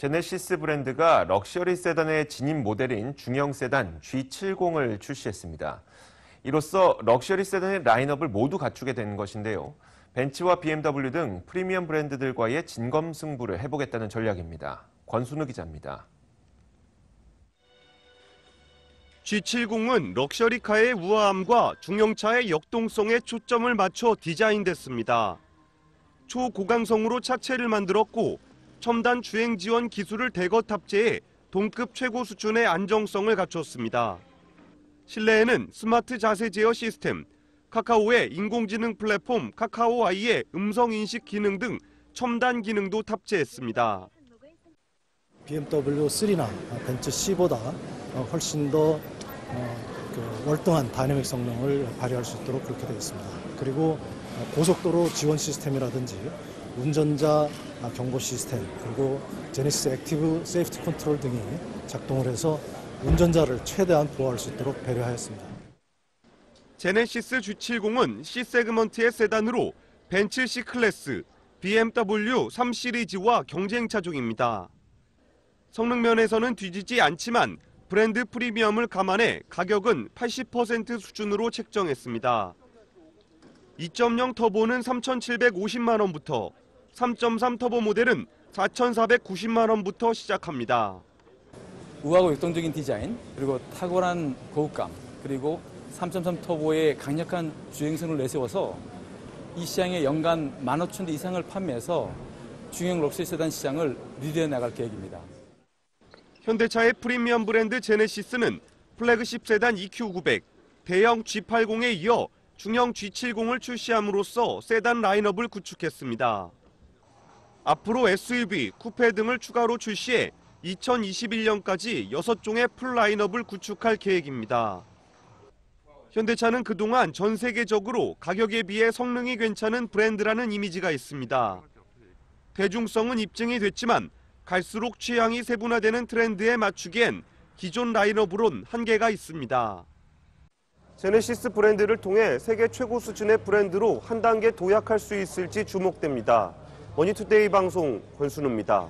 제네시스 브랜드가 럭셔리 세단의 진입 모델인 중형 세단 G70을 출시했습니다. 이로써 럭셔리 세단의 라인업을 모두 갖추게 된 것인데요. 벤츠와 BMW 등 프리미엄 브랜드들과의 진검 승부를 해보겠다는 전략입니다. 권순우 기자입니다. G70은 luxury car의 우아함과 중형차의 역동성에 초점을 맞춰 디자인됐습니다. 초고강성으로 차체를 만들었고 첨단 주행 지원 기술을 대거 탑재해 동급 최고 수준의 안정성을 갖췄습니다. 실내에는 스마트 자세 제어 시스템, 카카오의 인공지능 플랫폼 카카오 아이의 음성 인식 기능 등 첨단 기능도 탑재했습니다. BMW 3나 벤츠 C보다 훨씬 더 어, 그 월등한 다이내믹 성능을 발휘할 수 있도록 그렇게 되어 있습니다. 그리고 고속도로 지원 시스템이라든지 운전자 경보 시스템 그리고 제네시스 Active Safety Control 등이 작동을 해서 운전자를 최대한 보호할 수 있도록 배려하였습니다. 제네시스 G70은 C 세그먼트의 세단으로 벤츠 C 클래스, BMW 3 시리즈와 경쟁 차종입니다. 성능 면에서는 뒤지지 않지만 브랜드 프리미엄을 감안해 가격은 80% 수준으로 책정했습니다. 2.0 터보는 3,750만 원부터 3.3 터보 모델은 4,490만 원부터 시작합니다. 우아하고 역동적인 디자인, 그리고 탁월한 고급감, 그리고 3.3 터보의 강력한 주행성을 내세워서 이 시장에 연간 15,000대 이상을 판매해서 중형 럭셔리 세단 시장을 리드해 나갈 계획입니다. 현대차의 프리미엄 브랜드 제네시스는 플래그십 세단 EQ900, 대형 G80에 이어 중형 G70을 출시함으로써 세단 라인업을 구축했습니다. 앞으로 SUV, 쿠페 등을 추가로 출시해 2021년까지 6종의 full 라인업을 구축할 계획입니다. 현대차는 그동안 전 세계적으로 가격에 비해 성능이 괜찮은 브랜드라는 이미지가 있습니다. 대중성은 입증이 됐지만 갈수록 취향이 세분화되는 트렌드에 맞추기엔 기존 라인업으론 한계가 있습니다. 제네시스 브랜드를 통해 세계 최고 수준의 브랜드로 한 단계 도약할 수 있을지 주목됩니다. 머니투데이 방송 권순우입니다.